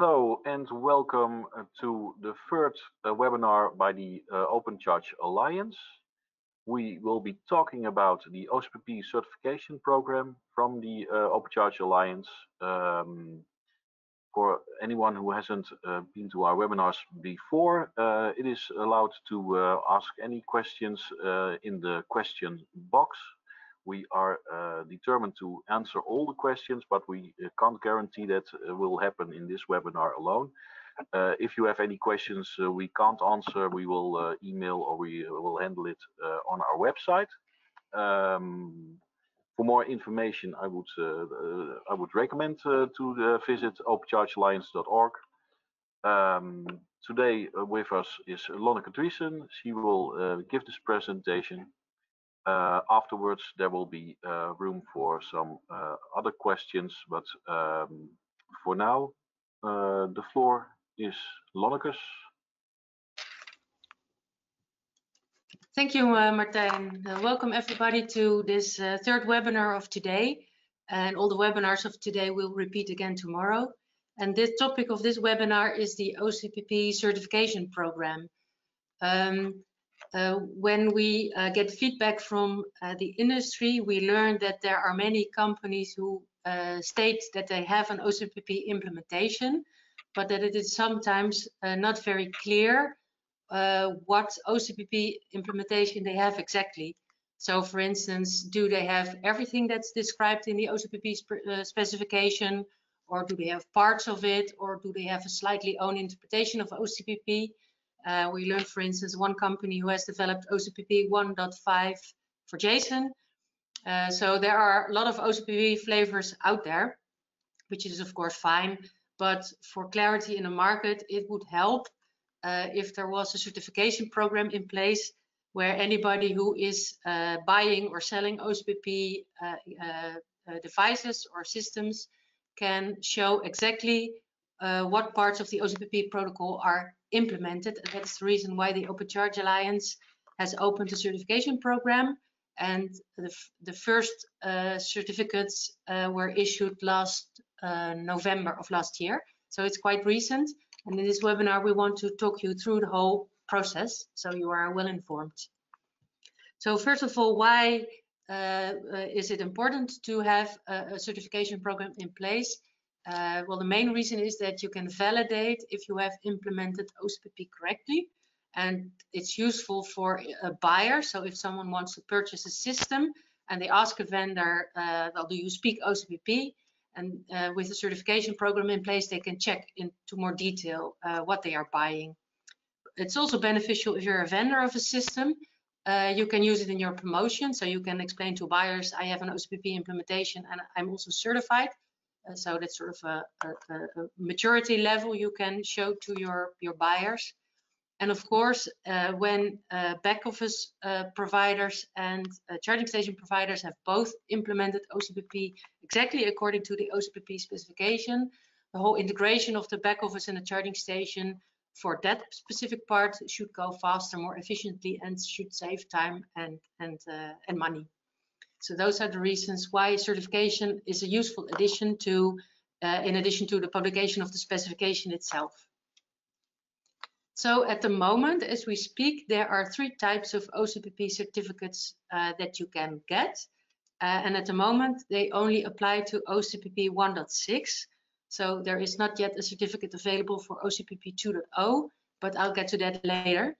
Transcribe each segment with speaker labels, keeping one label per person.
Speaker 1: Hello and welcome uh, to the third uh, webinar by the uh, Open Charge Alliance. We will be talking about the OCPP certification program from the uh, Open Charge Alliance. Um, for anyone who hasn't uh, been to our webinars before, uh, it is allowed to ask any questions in the question box we are uh, determined to answer all the questions, but we uh, can't guarantee that uh, will happen in this webinar alone. Uh, if you have any questions uh, we can't answer, we will uh, email or we will handle it on our website. Um, for more information, I would I would recommend to visit openchargealliance.org. Um, today with us is Lonneke Driessen. She will give this presentation uh, afterwards, there will be uh, room for some uh, other questions, but um, for now, uh, the floor is Lonneke's.
Speaker 2: Thank you, uh, Martijn. Uh, welcome everybody to this third webinar of today. And all the webinars of today will repeat again tomorrow. And the topic of this webinar is the OCPP certification program. Um, uh, when we uh, get feedback from uh, the industry, we learn that there are many companies who uh, state that they have an OCPP implementation, but that it is sometimes uh, not very clear uh, what OCPP implementation they have exactly. So for instance, do they have everything that's described in the OCPP spe specification, or do they have parts of it, or do they have a slightly own interpretation of OCPP? Uh, we learned, for instance, one company who has developed OCPP 1.5 for JSON. Uh, so there are a lot of OCPP flavors out there, which is of course fine. But for clarity in the market, it would help uh, if there was a certification program in place where anybody who is uh, buying or selling OCPP uh, uh, devices or systems can show exactly what parts of the OCPP protocol are implemented. That's the reason why the Open Charge Alliance has opened a certification program. And the, the first uh, certificates uh, were issued last uh, November of last year. So it's quite recent. And in this webinar, we want to talk you through the whole process so you are well informed. So first of all, why uh, uh, is it important to have a, a certification program in place? Uh, well, the main reason is that you can validate if you have implemented OCPP correctly. And it's useful for a buyer. So if someone wants to purchase a system and they ask a vendor, uh, well, do you speak OCPP? And uh, with a certification program in place, they can check into more detail uh, what they are buying. It's also beneficial if you're a vendor of a system. Uh, you can use it in your promotion. So you can explain to buyers, I have an OCPP implementation and I'm also certified. Uh, so that's sort of a, a, a, maturity level you can show to your, your buyers. And of course, uh, when uh, back office uh, providers and uh, charging station providers have both implemented OCPP exactly according to the OCPP specification, the whole integration of the back office and the charging station for that specific part should go faster, more efficiently, and should save time and and uh, and money. So those are the reasons why certification is a useful addition to, uh, in addition to the publication of the specification itself. So at the moment, as we speak, there are three types of OCPP certificates uh, that you can get. Uh, and at the moment, they only apply to OCPP 1.6. So there is not yet a certificate available for OCPP 2.0, but I'll get to that later.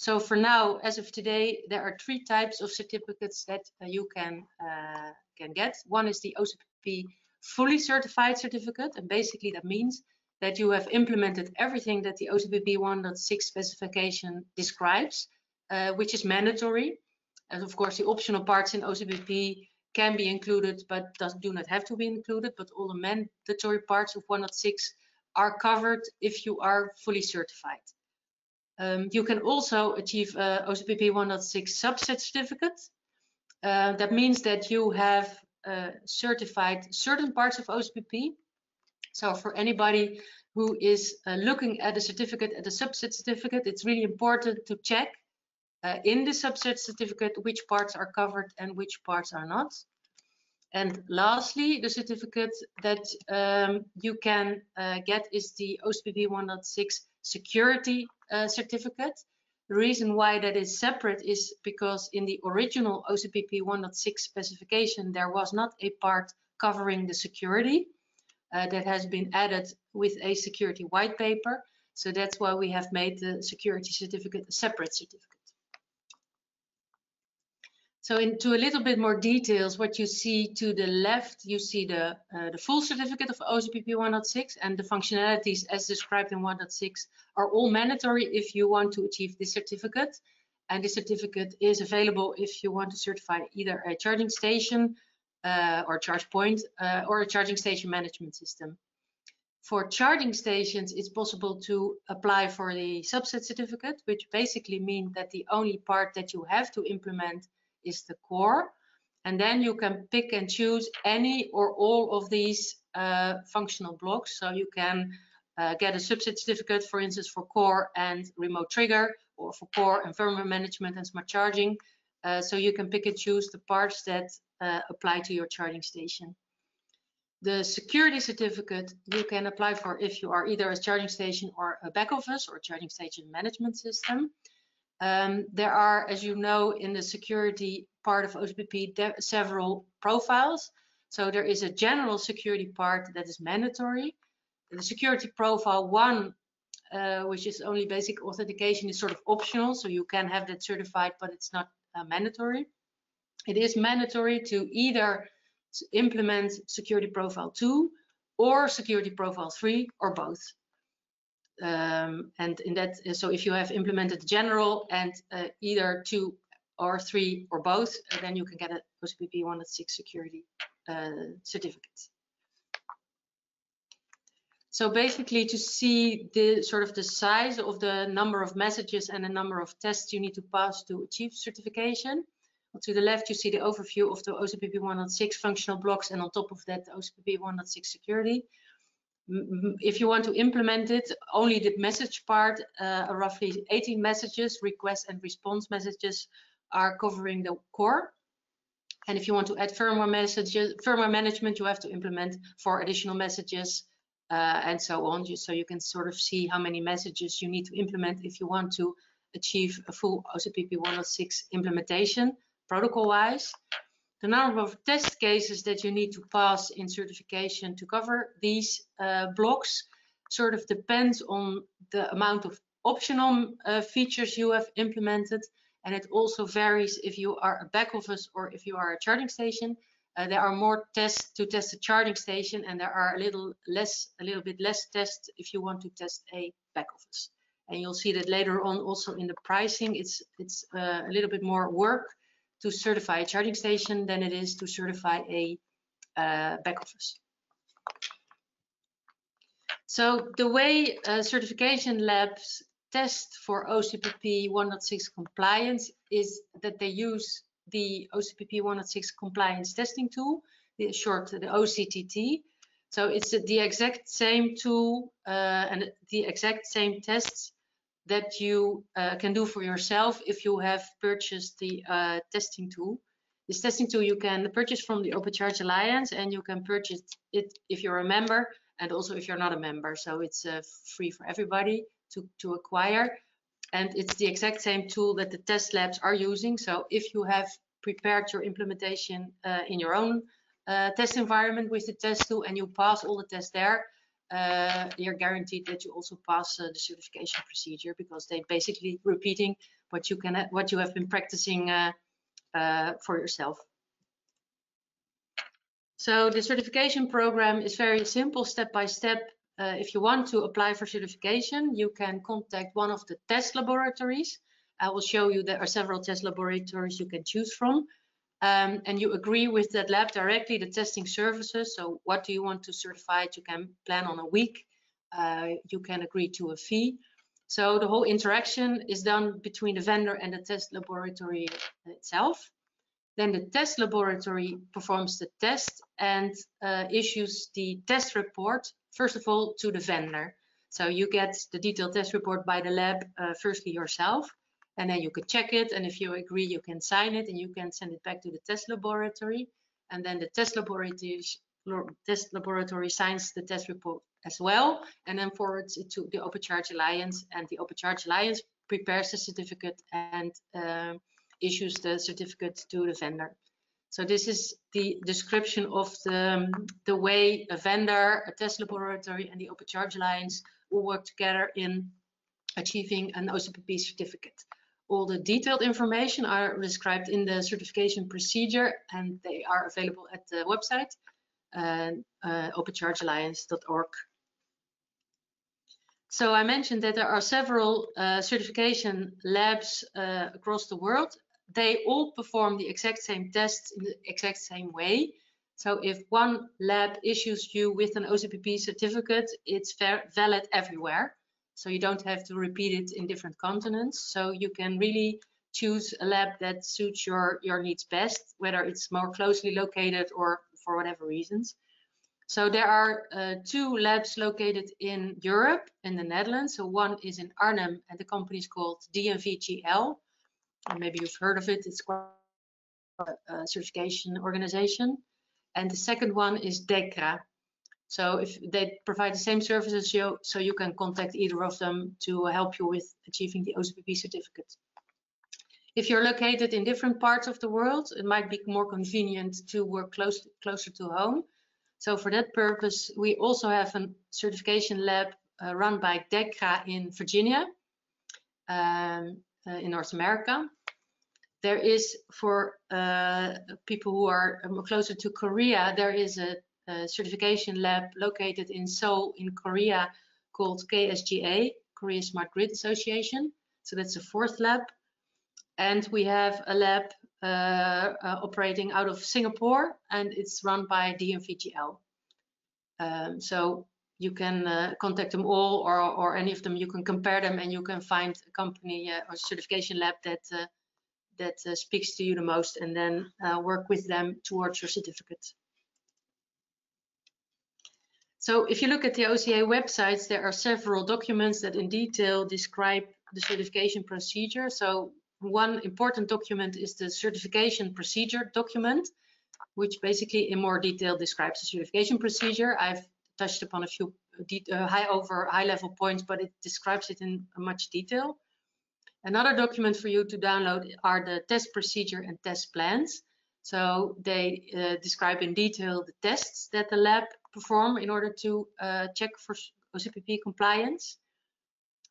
Speaker 2: So for now, as of today, there are three types of certificates that uh, you can uh, can get. One is the OCPP fully certified certificate, and basically that means that you have implemented everything that the OCPP 1.6 specification describes, uh, which is mandatory. And of course, the optional parts in OCPP can be included, but does, do not have to be included. But all the mandatory parts of 1.6 are covered if you are fully certified. Um, you can also achieve a OCPP 1.6 subset certificate. Uh, that means that you have uh, certified certain parts of OCPP. So for anybody who is uh, looking at a certificate, at a subset certificate, it's really important to check uh, in the subset certificate which parts are covered and which parts are not. And lastly, the certificate that um, you can uh, get is the OCPP 1.6 security uh, certificate. The reason why that is separate is because in the original OCPP 1.6 specification, there was not a part covering the security. Uh, that has been added with a security white paper. So that's why we have made the security certificate a separate certificate. So into a little bit more details, what you see to the left, you see the, uh, the full certificate of OCPP 1.6 and the functionalities as described in 1.6 are all mandatory if you want to achieve this certificate. And this certificate is available if you want to certify either a charging station uh, or charge point uh, or a charging station management system. For charging stations, it's possible to apply for the subset certificate, which basically means that the only part that you have to implement is the core. And then you can pick and choose any or all of these uh, functional blocks. So you can uh, get a subset certificate, for instance, for core and remote trigger, or for core and firmware management and smart charging. Uh, so you can pick and choose the parts that uh, apply to your charging station. The security certificate you can apply for if you are either a charging station or a back office or charging station management system. Um, there are, as you know, in the security part of OCPP, several profiles. So there is a general security part that is mandatory. The security profile one, uh, which is only basic authentication, is sort of optional. So you can have that certified, but it's not uh, mandatory. It is mandatory to either implement security profile 2 or security profile 3 or both. Um, and in that, so if you have implemented general and uh, either two or three or both, uh, then you can get a OCPP 1.6 security uh, certificate. So basically to see the sort of the size of the number of messages and the number of tests you need to pass to achieve certification. To the left, you see the overview of the OCPP 106 functional blocks and on top of that, the OCPP 1.6 security if you want to implement it, only the message part, uh, roughly 18 messages, request and response messages are covering the core. And if you want to add firmware messages, firmware management, you have to implement four additional messages uh, and so on. So you can sort of see how many messages you need to implement if you want to achieve a full OCPP 106 implementation protocol-wise. The number of test cases that you need to pass in certification to cover these uh, blocks sort of depends on the amount of optional uh, features you have implemented and it also varies if you are a back office or if you are a charging station. Uh, there are more tests to test a charging station and there are a little less, a little bit less tests if you want to test a back office. And you'll see that later on also in the pricing, it's, it's uh, a little bit more work to certify a charging station than it is to certify a uh, back office. So the way uh, certification labs test for OCPP 1.6 compliance is that they use the OCPP 1.6 compliance testing tool, the short the OCTT. So it's the exact same tool uh, and the exact same tests that you uh, can do for yourself if you have purchased the uh, testing tool. This testing tool you can purchase from the Open Charge Alliance and you can purchase it if you're a member and also if you're not a member. So it's uh, free for everybody to, to acquire. And it's the exact same tool that the test labs are using. So if you have prepared your implementation uh, in your own uh, test environment with the test tool and you pass all the tests there, uh, you're guaranteed that you also pass uh, the certification procedure because they're basically repeating what you can what you have been practicing uh, uh, for yourself. So the certification program is very simple, step by step. Uh, if you want to apply for certification, you can contact one of the test laboratories. I will show you there are several test laboratories you can choose from um, and you agree with that lab directly the testing services. So what do you want to certify? You can plan on a week. Uh, you can agree to a fee. So the whole interaction is done between the vendor and the test laboratory itself. Then the test laboratory performs the test and uh, issues the test report, first of all, to the vendor. So you get the detailed test report by the lab, uh, firstly yourself, and then you can check it and if you agree you can sign it and you can send it back to the test laboratory and then the test laboratory, test laboratory signs the test report as well, and then forwards it to the Open Charge Alliance, and the Open Charge Alliance prepares the certificate and uh, issues the certificate to the vendor. So this is the description of the, the way a vendor, a test laboratory, and the Open Charge Alliance will work together in achieving an OCPP certificate. All the detailed information are described in the certification procedure and they are available at the website uh, uh, openchargealliance.org. So I mentioned that there are several uh, certification labs uh, across the world they all perform the exact same tests in the exact same way. So if one lab issues you with an OCPP certificate, it's valid everywhere. So you don't have to repeat it in different continents. So you can really choose a lab that suits your, your needs best, whether it's more closely located or for whatever reasons. So there are uh, two labs located in Europe, in the Netherlands. So one is in Arnhem and the company is called DNVGL or maybe you've heard of it. It's quite a certification organization. And the second one is DEKRA. So if they provide the same services, you, so you can contact either of them to help you with achieving the OCPP certificate. If you're located in different parts of the world, it might be more convenient to work close, closer to home. So for that purpose, we also have a certification lab uh, run by DEKRA in Virginia. Um, uh, in North America. There is for uh, people who are um, closer to Korea, there is a, a certification lab located in Seoul in Korea called KSGA, Korea Smart Grid Association. So that's the fourth lab. And we have a lab uh, operating out of Singapore and it's run by DNVGL. Um, so you can uh, contact them all or, or any of them. You can compare them and you can find a company uh, or certification lab that uh, that speaks to you the most and then work with them towards your certificate. So if you look at the OCA websites, there are several documents that in detail describe the certification procedure. So one important document is the certification procedure document, which basically in more detail describes the certification procedure. I've touched upon a few uh, high over high level points, but it describes it in much detail. Another document for you to download are the test procedure and test plans. So they uh, describe in detail the tests that the lab perform in order to uh, check for OCPP compliance.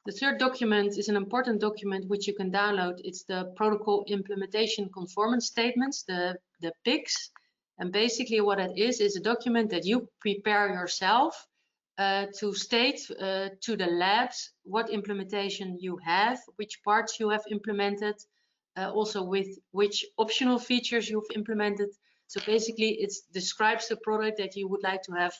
Speaker 2: The third document is an important document which you can download. It's the protocol implementation conformance statements, the, the PICs. And basically what it is, is a document that you prepare yourself uh, to state uh, to the labs what implementation you have, which parts you have implemented, uh, also with which optional features you've implemented. So basically it describes the product that you would like to have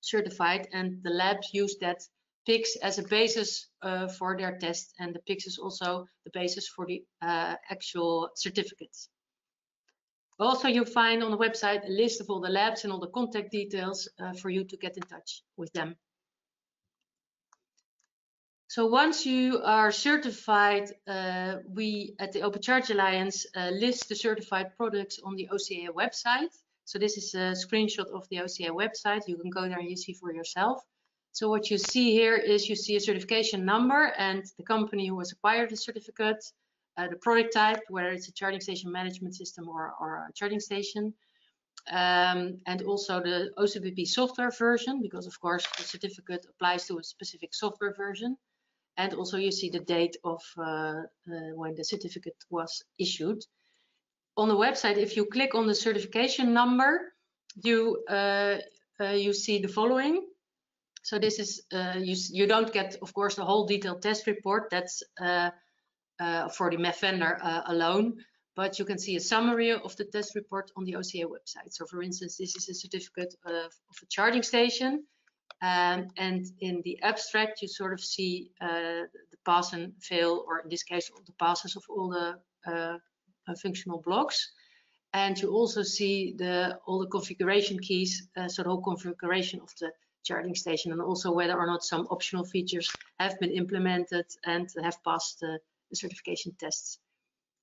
Speaker 2: certified and the labs use that PICs as a basis uh, for their test and the PICs is also the basis for the uh, actual certificates. Also, you'll find on the website a list of all the labs and all the contact details uh, for you to get in touch with them. So once you are certified, uh, we at the Open Charge Alliance uh, list the certified products on the OCA website. So this is a screenshot of the OCA website. You can go there and you see for yourself. So what you see here is you see a certification number and the company who has acquired the certificate, uh, the product type, whether it's a charging station management system or, or a charging station, um, and also the OCPP software version, because of course the certificate applies to a specific software version. And also you see the date of uh, uh, when the certificate was issued. On the website, if you click on the certification number, you uh, you see the following. So this is you you don't get, of course, the whole detailed test report. That's for the MEF vendor alone, but you can see a summary of the test report on the OCA website. So for instance, this is a certificate of, of a charging station. Um, and in the abstract, you sort of see uh, the pass and fail, or in this case, the passes of all the uh, uh, functional blocks. And you also see the all the configuration keys, uh, so the whole configuration of the charging station, and also whether or not some optional features have been implemented and have passed the certification tests.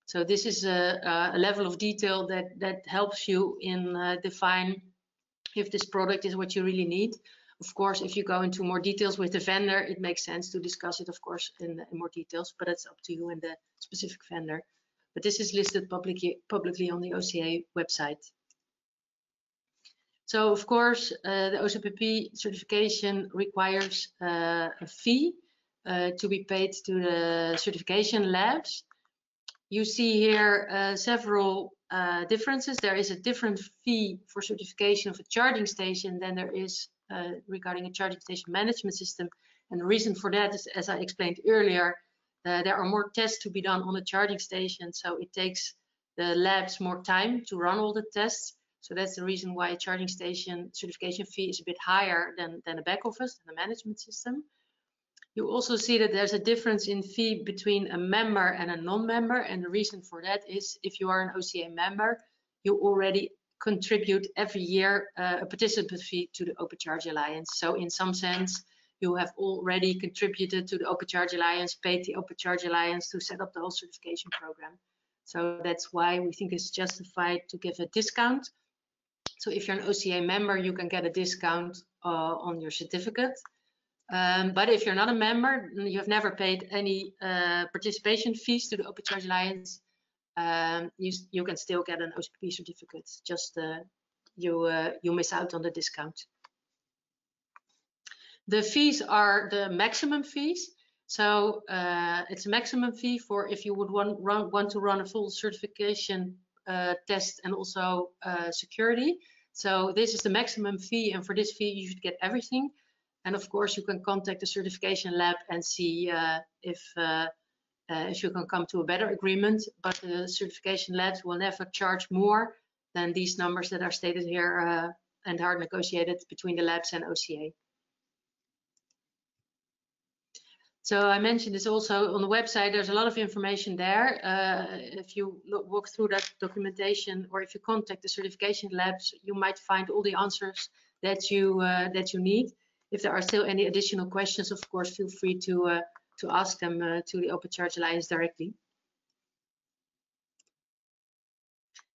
Speaker 2: So this is a, a level of detail that, that helps you in uh, define if this product is what you really need. Of course, if you go into more details with the vendor, it makes sense to discuss it, of course, in, in more details, but it's up to you and the specific vendor. But this is listed publicly, publicly on the OCA website. So, of course, uh, the OCPP certification requires uh, a fee uh, to be paid to the certification labs. You see here uh, several uh, differences. There is a different fee for certification of a charging station than there is regarding a charging station management system. And the reason for that is, as I explained earlier, uh, there are more tests to be done on the charging station. So it takes the labs more time to run all the tests. So that's the reason why a charging station certification fee is a bit higher than, than a back office, than the management system. You also see that there's a difference in fee between a member and a non-member. And the reason for that is if you are an OCA member, you already contribute every year uh, a participant fee to the Open Charge Alliance. So in some sense, you have already contributed to the Open Charge Alliance, paid the Open Charge Alliance to set up the whole certification program. So that's why we think it's justified to give a discount. So if you're an OCA member, you can get a discount uh, on your certificate. Um, but if you're not a member, you have never paid any uh, participation fees to the Open Charge Alliance, um, you, you can still get an OCPP certificate. Just uh, you uh, you miss out on the discount. The fees are the maximum fees. So uh, it's a maximum fee for if you would want, run, want to run a full certification uh, test and also uh, security. So this is the maximum fee, and for this fee you should get everything. And of course, you can contact the certification lab and see uh, if uh, if you can come to a better agreement, but the certification labs will never charge more than these numbers that are stated here uh, and are negotiated between the labs and OCA. So I mentioned this also on the website. There's a lot of information there. Uh, if you look, walk through that documentation, or if you contact the certification labs, you might find all the answers that you uh, that you need. If there are still any additional questions, of course, feel free to uh, to ask them uh, to the Open Charge Alliance directly.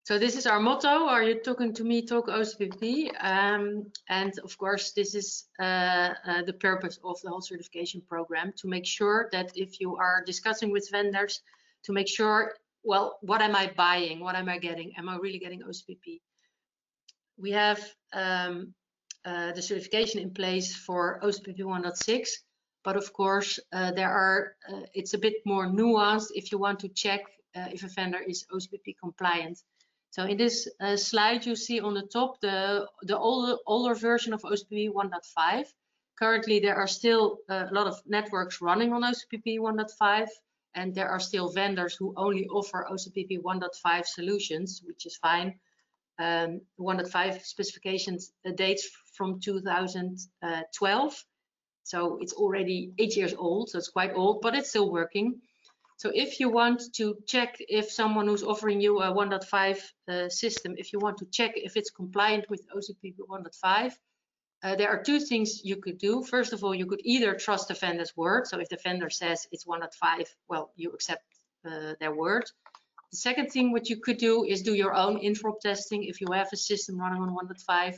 Speaker 2: So this is our motto, are you talking to me, talk OCPP. Um, and of course, this is uh, uh, the purpose of the whole certification program, to make sure that if you are discussing with vendors, to make sure, well, what am I buying? What am I getting? Am I really getting OCPP? We have um, uh, the certification in place for OCPP 1.6, but of course, uh, there are uh, it's a bit more nuanced if you want to check uh, if a vendor is OCPP compliant. So in this uh, slide, you see on the top the, the older, older version of OCPP 1.5. Currently, there are still a lot of networks running on OCPP 1.5, and there are still vendors who only offer OCPP 1.5 solutions, which is fine. Um, 1.5 specifications uh, dates from 2012 so it's already eight years old, so it's quite old, but it's still working. So if you want to check if someone who's offering you a 1.5 uh, system, if you want to check if it's compliant with OCPP 1.5, uh, there are two things you could do. First of all, you could either trust the vendor's word. So if the vendor says it's 1.5, well, you accept uh, their word. The second thing what you could do is do your own interop testing. If you have a system running on 1.5,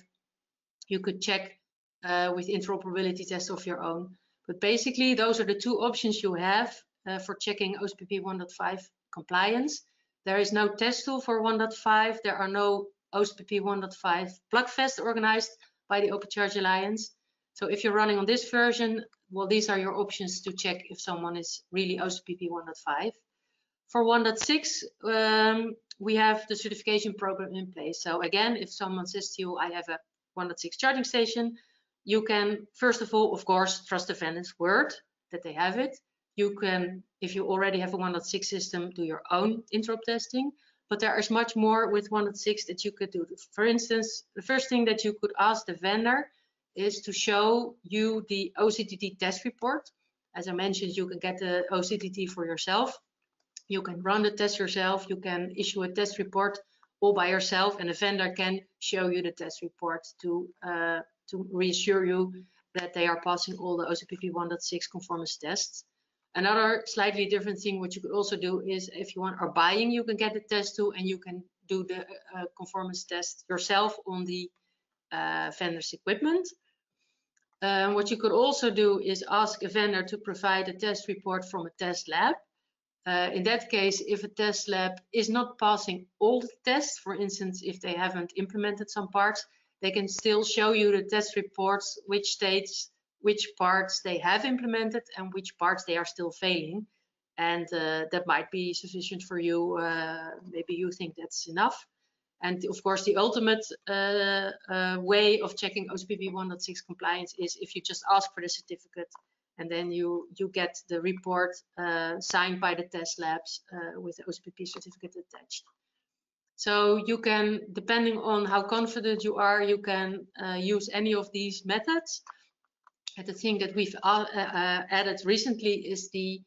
Speaker 2: you could check uh, with interoperability tests of your own. But basically, those are the two options you have uh, for checking OCPP 1.5 compliance. There is no test tool for 1.5. There are no OCPP 1.5 plugfest organized by the Open Charge Alliance. So if you're running on this version, well, these are your options to check if someone is really OCPP 1.5. For 1.6, um, we have the certification program in place. So again, if someone says to you, I have a 1.6 charging station, you can, first of all, of course, trust the vendor's word that they have it. You can, if you already have a 1.6 system, do your own interop testing. But there is much more with 1.6 that you could do. For instance, the first thing that you could ask the vendor is to show you the OCTT test report. As I mentioned, you can get the OCTT for yourself. You can run the test yourself. You can issue a test report all by yourself, and the vendor can show you the test report to uh, to reassure you that they are passing all the OCPP 1.6 conformance tests. Another slightly different thing, what you could also do is if you want are buying, you can get a test tool and you can do the uh, conformance test yourself on the uh, vendor's equipment. Um, what you could also do is ask a vendor to provide a test report from a test lab. Uh, in that case, if a test lab is not passing all the tests, for instance, if they haven't implemented some parts, they can still show you the test reports, which states which parts they have implemented and which parts they are still failing. And uh, that might be sufficient for you. Uh, maybe you think that's enough. And of course, the ultimate uh, uh way of checking OCPP 1.6 compliance is if you just ask for the certificate and then you, you get the report uh, signed by the test labs uh, with the OCPP certificate attached. So you can, depending on how confident you are, you can use any of these methods. And the thing that we've uh, uh, added recently is the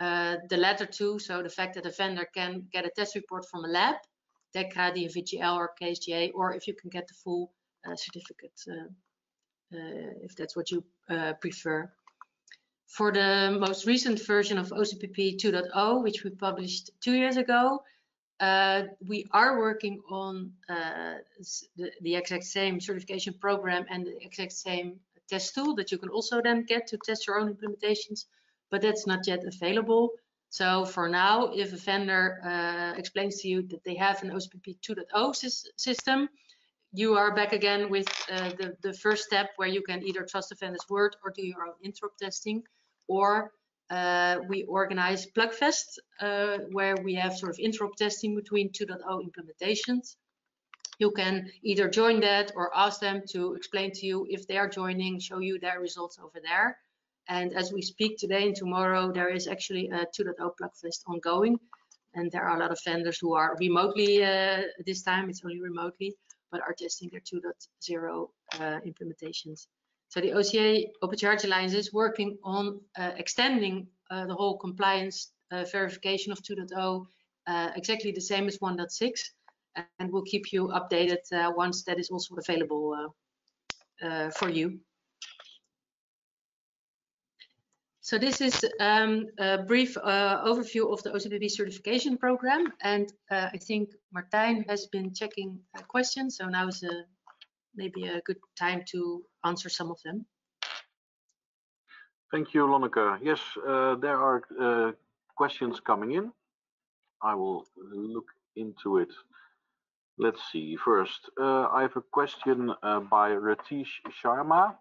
Speaker 2: uh, the latter two. So the fact that a vendor can get a test report from a lab, DEKRA, DNVGL, or KSGA, or if you can get the full uh, certificate, uh, uh, if that's what you prefer. For the most recent version of OCPP 2.0, which we published two years ago, we are working on the, the exact same certification program and the exact same test tool that you can also then get to test your own implementations, but that's not yet available. So for now, if a vendor uh, explains to you that they have an OCPP 2.0 system, you are back again with uh, the, the first step where you can either trust the vendor's word or do your own interop testing, or uh, we organize Plugfest, uh, where we have sort of interop testing between 2.0 implementations you can either join that or ask them to explain to you if they are joining, show you their results over there. And as we speak today and tomorrow, there is actually a 2.0 Plugfest ongoing. And there are a lot of vendors who are remotely, uh, this time it's only remotely, but are testing their 2.0 uh, implementations. So the OCA Open Charge Alliance is working on uh, extending uh, the whole compliance uh, verification of 2.0 uh, exactly the same as 1.6 and we'll keep you updated uh, once that is also available uh, for you. So this is um, a brief uh, overview of the OCPP certification program. And uh, I think Martijn has been checking questions. So now is a, maybe a good time to answer some of them.
Speaker 1: Thank you, Lonneke. Yes, there are questions coming in. I will look into it Let's see. First, uh, I have a question uh, by Ratish Sharma.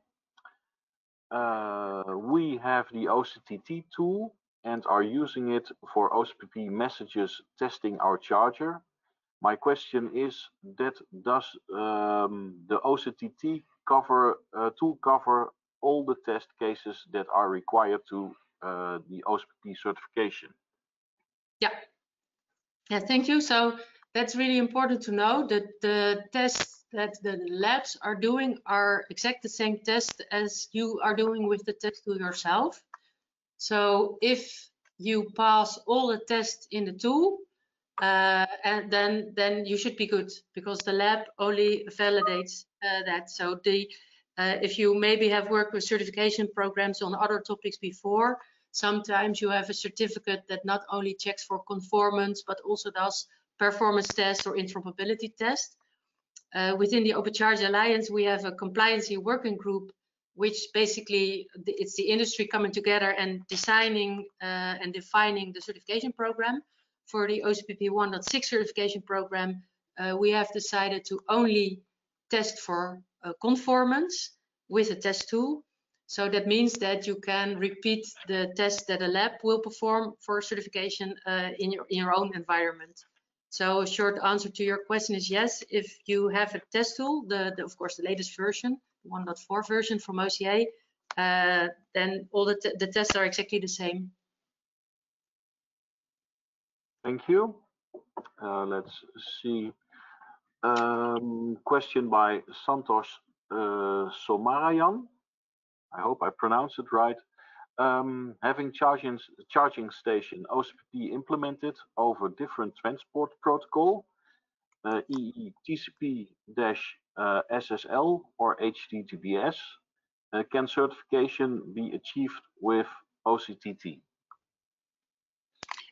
Speaker 1: Uh, we have the OCTT tool and are using it for OCPP messages testing our charger. My question is that does um, the OCTT cover uh, tool cover all the test cases that are required to uh, the OCPP certification?
Speaker 2: Yeah. Yeah, thank you. So that's really important to know that the tests that the labs are doing are exactly the same test as you are doing with the test tool yourself. So if you pass all the tests in the tool, uh, and then then you should be good because the lab only validates uh, that. So the uh, if you maybe have worked with certification programs on other topics before, sometimes you have a certificate that not only checks for conformance but also does performance test or interoperability test. Uh, within the Open Charge Alliance, we have a compliancy working group, which basically it's the industry coming together and designing uh, and defining the certification program. For the OCPP 1.6 certification program, uh, we have decided to only test for uh, conformance with a test tool. So that means that you can repeat the test that a lab will perform for certification uh, in your in your own environment. So a short answer to your question is yes. If you have a test tool, the, the of course the latest version, 1.4 version from OCA, uh, then all the, the tests are exactly the same.
Speaker 1: Thank you. Uh, let's see. Um, question by Santos uh, Somarayan. I hope I pronounced it right um, having charging, charging station OCPP implemented over different transport protocol, uh, EE TCP-SSL or HTTPS, uh, can certification be achieved with OCTT?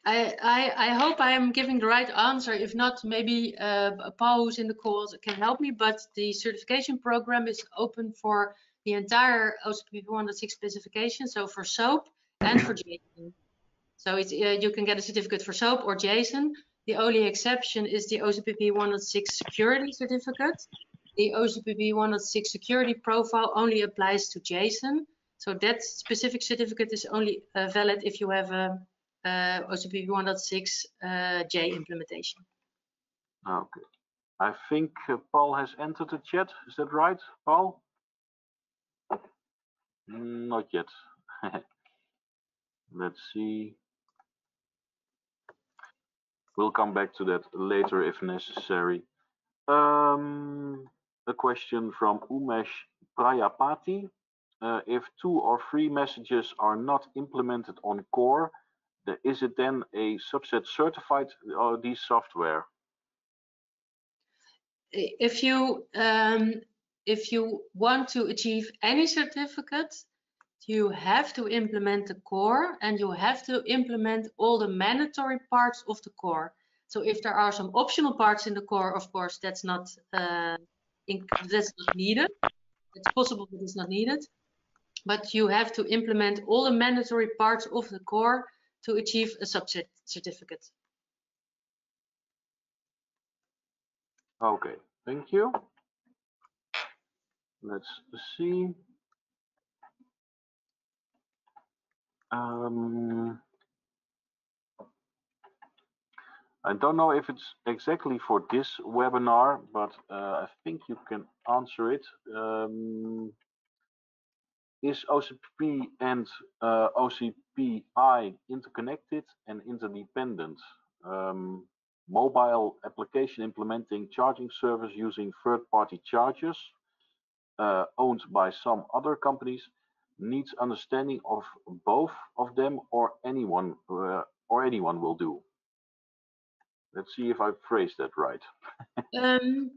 Speaker 2: I, I, I hope I am giving the right answer. If not, maybe uh, Paul, who's in the call, can help me. But the certification program is open for the entire OCPP 106 specification, so for SOAP and for JSON. So it's, uh, you can get a certificate for SOAP or JSON. The only exception is the OCPP 106 security certificate. The OCPP 106 security profile only applies to JSON. So that specific certificate is only uh, valid if you have a, a OCPP 106 uh, J implementation.
Speaker 1: Okay. I think uh, Paul has entered the chat. Is that right, Paul? Not yet. Let's see. We'll come back to that later if necessary. Um, a question from Umesh Prajapati. Uh, if two or three messages are not implemented on core, is it then a subset certified or uh, these software?
Speaker 2: If you um, if you want to achieve any certificate, you have to implement the core and you have to implement all the mandatory parts of the core. So if there are some optional parts in the core, of course, that's not uh, that's not needed. It's possible, but it's not needed. But you have to implement all the mandatory parts of the core to achieve a subset certificate.
Speaker 1: Okay, thank you. Let's see. Um, I don't know if it's exactly for this webinar, but uh, I think you can answer it. Um, is OCPP and uh, OCPI interconnected and interdependent? Um, mobile application implementing charging service using third-party chargers uh, owned by some other companies needs understanding of both of them or anyone uh, or anyone will do. Let's see if I phrased that right.
Speaker 2: um,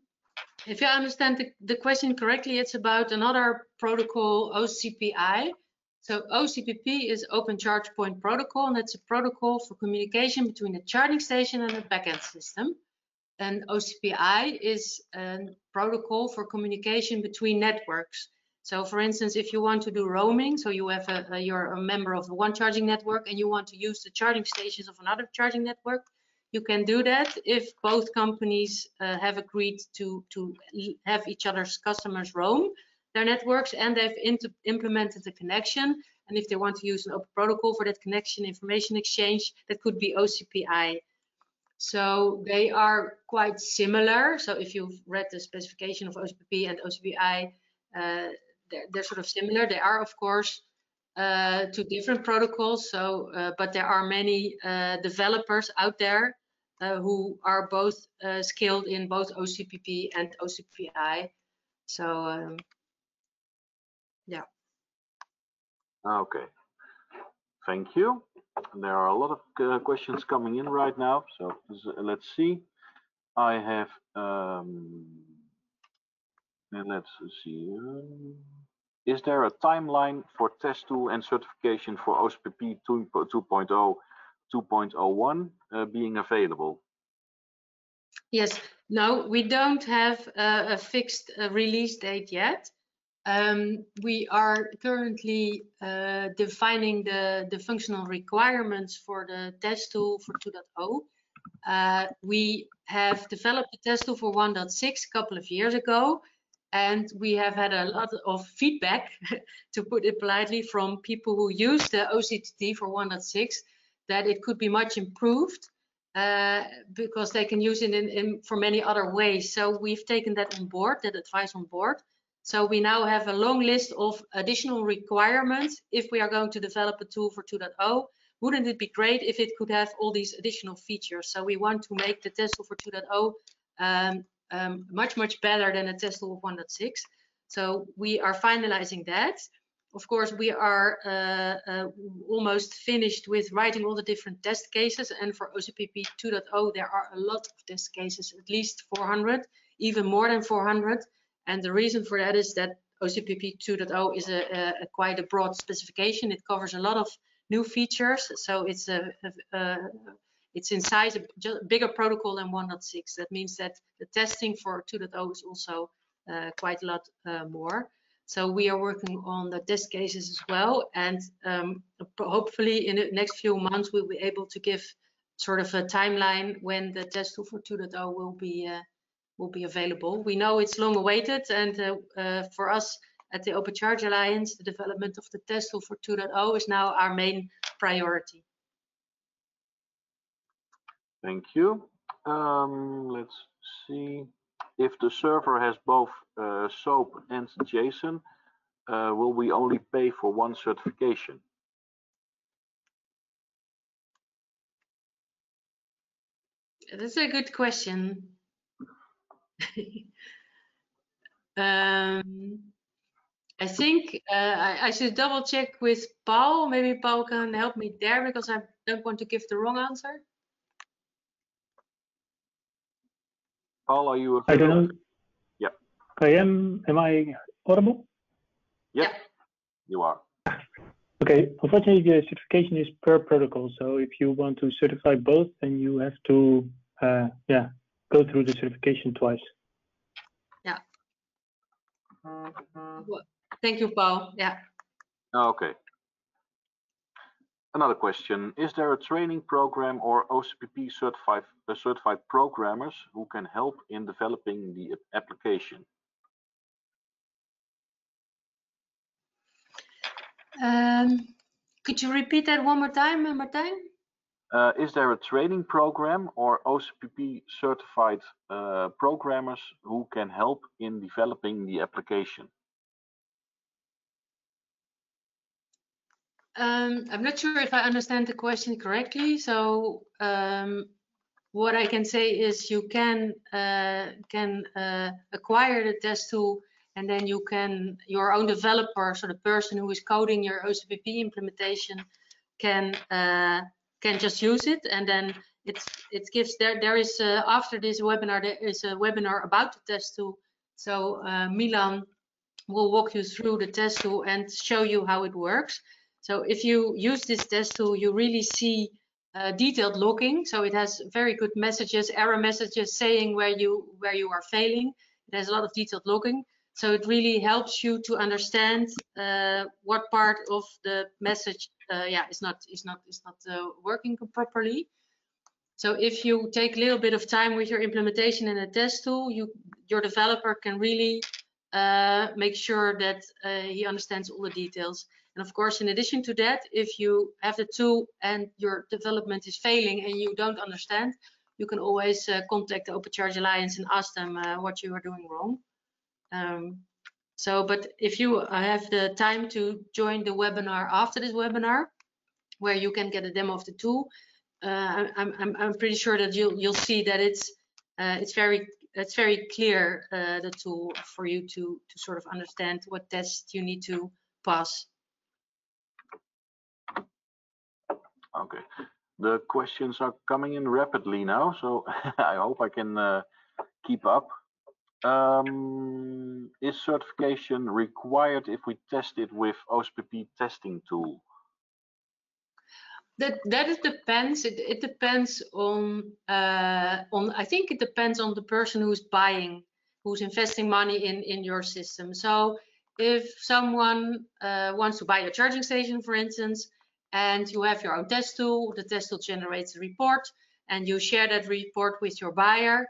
Speaker 2: if you understand the, the question correctly, it's about another protocol, OCPI. So OCPP is Open Charge Point Protocol, and it's a protocol for communication between the charging station and the backend system. And OCPI is a protocol for communication between networks. So for instance, if you want to do roaming, so you have a, a, you're a member of one charging network and you want to use the charging stations of another charging network, you can do that if both companies uh, have agreed to, to have each other's customers roam their networks and they've implemented the connection. And if they want to use an open protocol for that connection information exchange, that could be OCPI. So they are quite similar. So if you've read the specification of OCPP and OCPI, uh, they're, they're, sort of similar. They are, of course, uh, two different protocols. So, uh, but there are many uh, developers out there uh, who are both uh, skilled in both OCPP and OCPI. So, um, yeah.
Speaker 1: Okay. Thank you. There are a lot of uh, questions coming in right now. So let's see. I have, um, and let's see. Um, is there a timeline for test tool and certification for OCPP 2.0, 2.01 uh, being available?
Speaker 2: Yes, no, we don't have a, a fixed uh, release date yet. Um, we are currently uh, defining the, the functional requirements for the test tool for 2.0. Uh, we have developed the test tool for 1.6 a couple of years ago, and we have had a lot of feedback, to put it politely, from people who use the OCTT for 1.6 that it could be much improved uh, because they can use it in, in, for many other ways. So we've taken that on board, that advice on board, so we now have a long list of additional requirements if we are going to develop a tool for 2.0. Wouldn't it be great if it could have all these additional features? So we want to make the test tool for 2.0 um, um, much, much better than a test tool of 1.6. So we are finalizing that. Of course, we are uh, uh, almost finished with writing all the different test cases. And for OCPP 2.0, there are a lot of test cases, at least 400, even more than 400. And the reason for that is that OCPP 2.0 is a, a, a, quite a broad specification. It covers a lot of new features. So it's a, a, a it's inside a bigger protocol than 1.6. That means that the testing for 2.0 is also uh, quite a lot uh, more. So we are working on the test cases as well, and um, hopefully in the next few months we'll be able to give sort of a timeline when the test tool for 2.0 will be uh, will be available. We know it's long awaited, and uh, uh, for us at the Open Charge Alliance, the development of the test tool for 2.0 is now our main priority.
Speaker 1: Thank you. Um, let's see. If the server has both uh, SOAP and JSON, uh, will we only pay for one certification?
Speaker 2: That's a good question. um, I think uh, I, I, should double check with Paul. Maybe Paul can help me there because I don't want to give the wrong answer.
Speaker 1: Paul, are you?
Speaker 3: I don't know.
Speaker 1: Yeah.
Speaker 3: I am. Am I audible?
Speaker 1: Yep, yeah. you are.
Speaker 3: Okay. Unfortunately, the certification is per protocol. So if you want to certify both, then you have to, uh, yeah, go through the certification twice.
Speaker 2: Yeah. Thank you, Paul. Yeah.
Speaker 1: Okay. Another question, is there a training program or OCPP certified, uh, certified programmers who can help in developing the application?
Speaker 2: Um, could you repeat that one more time, Martijn?
Speaker 1: Uh, is there a training program or OCPP certified uh, programmers who can help in developing the application?
Speaker 2: Um, I'm not sure if I understand the question correctly. So um, what I can say is you can uh, can uh, acquire the test tool and then you can your own developer, so the person who is coding your OCPP implementation can uh, can just use it and then it's it gives there there is uh, after this webinar there is a webinar about the test tool. So uh, Milan will walk you through the test tool and show you how it works. So if you use this test tool, you really see uh, detailed logging. So it has very good messages, error messages saying where you where you are failing. It has a lot of detailed logging. So it really helps you to understand uh, what part of the message, uh, yeah, is not is not is not uh, working properly. So if you take a little bit of time with your implementation in a test tool, you your developer can really uh, make sure that uh, he understands all the details. And of course, in addition to that, if you have the tool and your development is failing and you don't understand, you can always uh, contact the Open Charge Alliance and ask them what you are doing wrong. Um, so, but if you have the time to join the webinar after this webinar, where you can get a demo of the tool, uh, I'm, I'm, I'm pretty sure that you'll you'll see that it's uh, it's very it's very clear uh, the tool for you to to sort of understand what tests you need to pass
Speaker 1: Okay. The questions are coming in rapidly now, so I hope I can uh, keep up. Um, is certification required if we test it with OCPP testing tool?
Speaker 2: That that it depends. It, it depends on uh, on. I think it depends on the person who's buying, who's investing money in in your system. So if someone uh, wants to buy a charging station, for instance, and you have your own test tool. The test tool generates a report and you share that report with your buyer.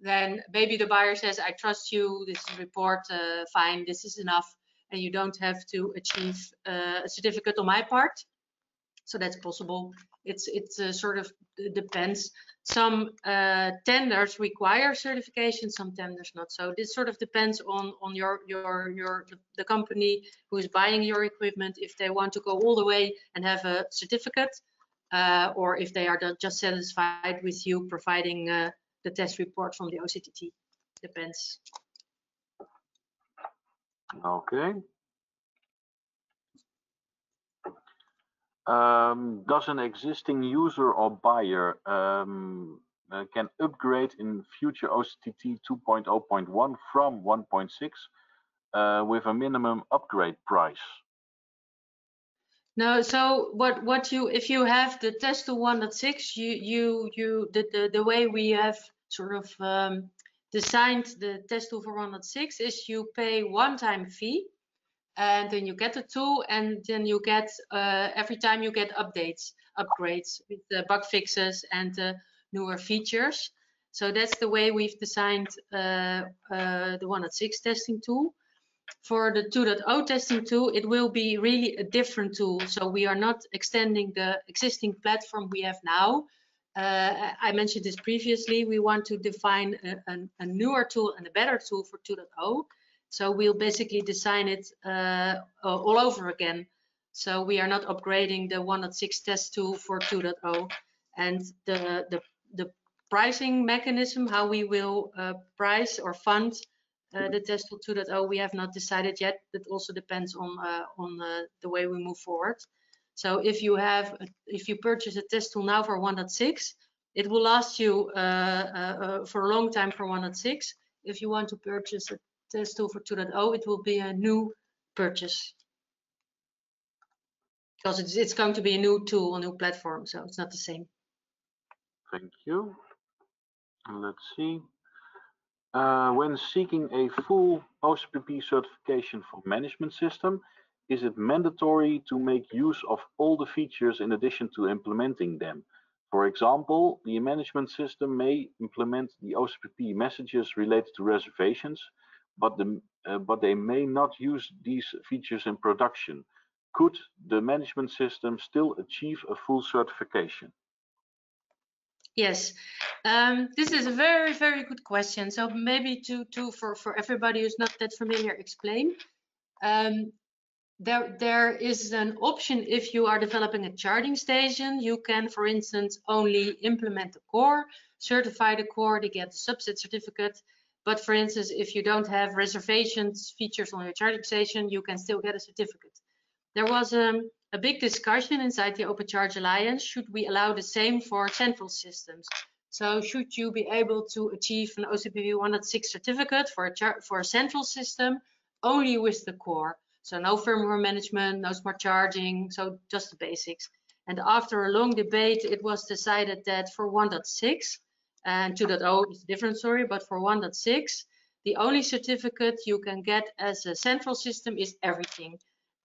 Speaker 2: Then maybe the buyer says, I trust you, this is report, uh, fine, this is enough. And you don't have to achieve uh, a certificate on my part. So that's possible. It's, it's uh, sort of depends. Some uh, tenders require certification, some tenders not. So this sort of depends on on your your your the company who is buying your equipment if they want to go all the way and have a certificate, uh, or if they are just satisfied with you providing uh, the test report from the OCTT. Depends.
Speaker 1: Okay. Um, does an existing user or buyer um, uh, can upgrade in future OCTT 2.0.1 from 1.6 uh, with a minimum upgrade price?
Speaker 2: No, so what what you if you have the test to 1.6, you you you the, the the way we have sort of um, designed the test tool for 1.6 is you pay one time fee and then you get the tool and then you get uh, every time you get updates upgrades with the bug fixes and the newer features. So that's the way we've designed uh, uh, the 1.6 testing tool. For the 2.0 testing tool it will be really a different tool. So we are not extending the existing platform we have now uh, I mentioned this previously, we want to define a, a, a, newer tool and a better tool for 2.0. So we'll basically design it uh, all over again. So we are not upgrading the 1.6 test tool for 2.0. And the, the, the, pricing mechanism, how we will uh, price or fund uh, the test tool 2.0, we have not decided yet. That also depends on, uh, on uh, the way we move forward. So if you have, if you purchase a test tool now for 1.6, it will last you uh, uh, uh, for a long time for 1.6. If you want to purchase a test tool for 2.0, it will be a new purchase because it's, it's going to be a new tool, a new platform, so it's not the same.
Speaker 1: Thank you. Let's see. Uh, when seeking a full OCPP certification for management system, is it mandatory to make use of all the features in addition to implementing them? For example, the management system may implement the OCPP messages related to reservations, but, the, uh, but they may not use these features in production. Could the management system still achieve a full certification?
Speaker 2: Yes, um, this is a very, very good question. So maybe to, to for, for everybody who's not that familiar, explain. Um, there, there is an option if you are developing a charging station. You can, for instance, only implement the core, certify the core to get the subset certificate. But for instance, if you don't have reservations features on your charging station, you can still get a certificate. There was um, a big discussion inside the Open Charge Alliance. Should we allow the same for central systems? So should you be able to achieve an OCPP 1.6 certificate for a, for a central system only with the core? So no firmware management, no smart charging, so just the basics. And after a long debate, it was decided that for 1.6 and 2.0 is a different story, but for 1.6, the only certificate you can get as a central system is everything.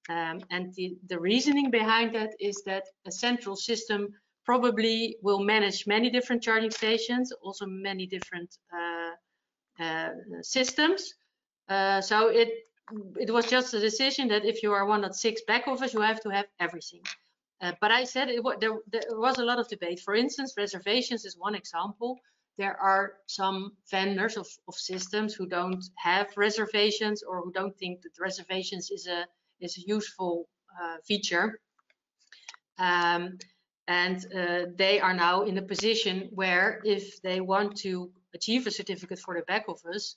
Speaker 2: Um, and the, the reasoning behind that is that a central system probably will manage many different charging stations, also many different uh, uh, systems. Uh, so it it was just a decision that if you are 1.6 back office, you have to have everything. Uh, but I said it, there, there, was a lot of debate. For instance, reservations is one example. There are some vendors of, of systems who don't have reservations or who don't think that reservations is a is a useful uh, feature. Um, and uh, they are now in a position where if they want to achieve a certificate for the back office,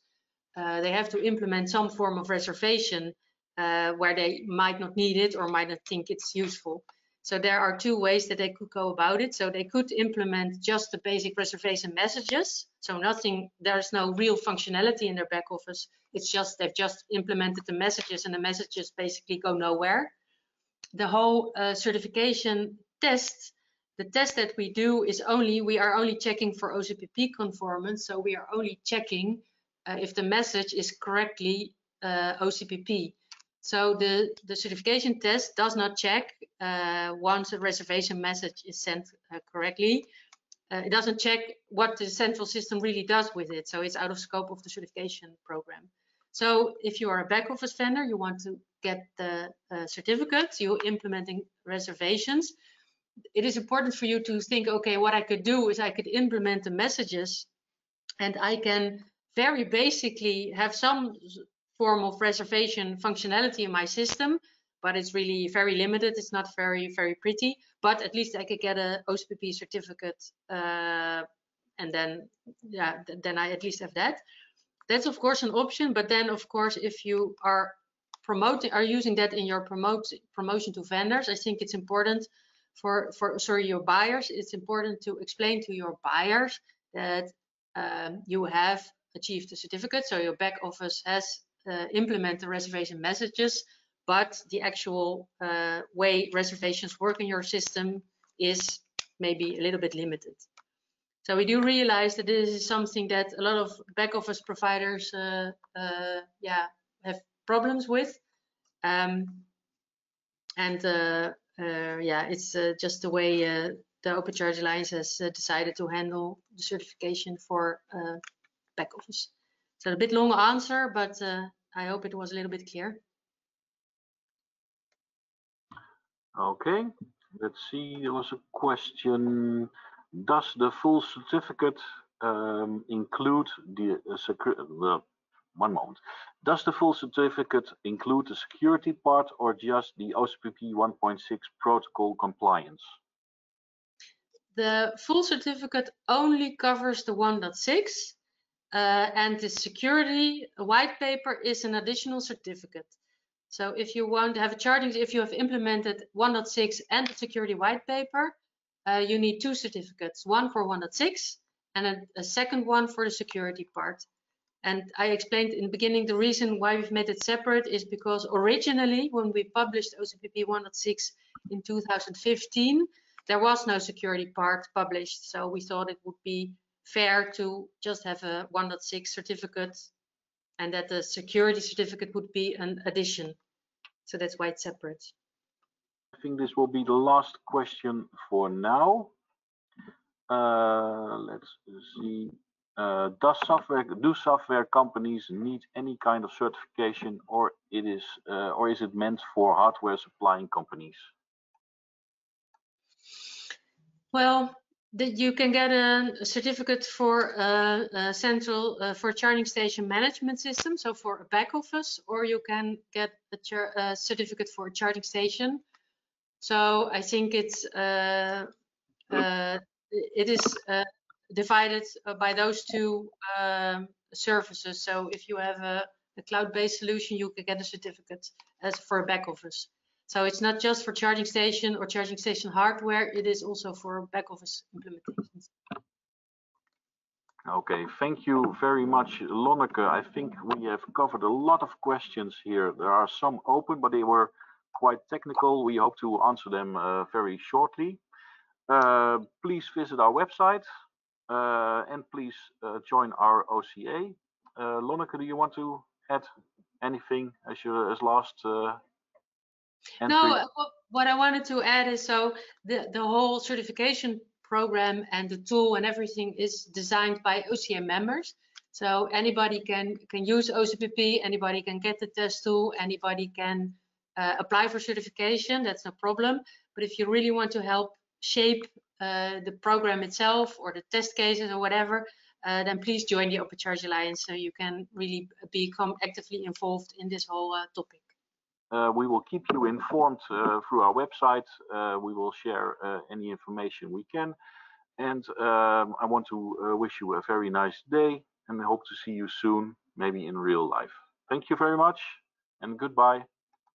Speaker 2: uh, they have to implement some form of reservation uh, where they might not need it or might not think it's useful. So there are two ways that they could go about it. So they could implement just the basic reservation messages. So nothing, there's no real functionality in their back office. It's just they've just implemented the messages and the messages basically go nowhere. The whole uh, certification test, the test that we do is only, we are only checking for OCPP conformance. So we are only checking uh, if the message is correctly uh, OCPP. So the, the certification test does not check uh, once a reservation message is sent uh, correctly. Uh, it doesn't check what the central system really does with it. So it's out of scope of the certification program. So if you are a back office vendor, you want to get the uh, certificate, you're implementing reservations. It is important for you to think, okay, what I could do is I could implement the messages and I can very basically have some form of reservation functionality in my system, but it's really very limited. It's not very, very pretty, but at least I could get a OCPP certificate uh, and then, yeah, th then I at least have that. That's of course an option, but then of course, if you are promoting, are using that in your promote promotion to vendors, I think it's important for, for sorry, your buyers, it's important to explain to your buyers that um, you have achieved the certificate. So your back office has uh, implemented reservation messages, but the actual uh, way reservations work in your system is maybe a little bit limited. So we do realize that this is something that a lot of back office providers, uh, uh, yeah, have problems with. Um, and uh, uh, yeah, it's just the way the Open Charge Alliance has decided to handle the certification for back office. So a bit long answer, but I hope it was a little bit clear.
Speaker 1: Okay, let's see. There was a question. Does the full certificate um, include the uh, one moment. Does the full certificate include the security part or just the OCPP 1.6 protocol compliance?
Speaker 2: The full certificate only covers the 1.6 uh, and the security white paper is an additional certificate. So if you want to have a charging, if you have implemented 1.6 and the security white paper, uh, you need two certificates, one for 1.6 and a, a, second one for the security part. And I explained in the beginning the reason why we've made it separate is because originally when we published OCPP 1.6 in 2015, there was no security part published. So we thought it would be fair to just have a 1.6 certificate and that the security certificate would be an addition. So that's why it's separate I
Speaker 1: think this will be the last question for now. Uh, let's see. Uh, does software do software companies need any kind of certification, or it is uh, or is it meant for hardware supplying companies?
Speaker 2: Well, you can get a, certificate for uh, a central uh, for charging station management system, so for a back office, or you can get a, a certificate for a charging station so I think it's uh, uh, it is uh, divided by those two um, services. So if you have a, a cloud-based solution, you can get a certificate as for a back office. So it's not just for charging station or charging station hardware, it is also for back office implementations.
Speaker 1: Okay, thank you very much, Lonneke. I think we have covered a lot of questions here. There are some open, but they were quite technical. We hope to answer them uh, very shortly. Uh, please visit our website uh, and please join our OCA. Uh, Lonneke, do you want to add anything as your as last
Speaker 2: entry? No, what I wanted to add is so the, the whole certification program and the tool and everything is designed by OCA members. So anybody can can use OCPP, anybody can get the test tool, anybody can uh, apply for certification, that's no problem. But if you really want to help shape uh, the program itself or the test cases or whatever, uh, then please join the Open Charge Alliance so you can really become actively involved in this whole uh, topic.
Speaker 1: Uh, we will keep you informed uh, through our website. we will share any information we can. And um, I want to wish you a very nice day and I hope to see you soon, maybe in real life. Thank you very much and goodbye.